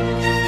Bye.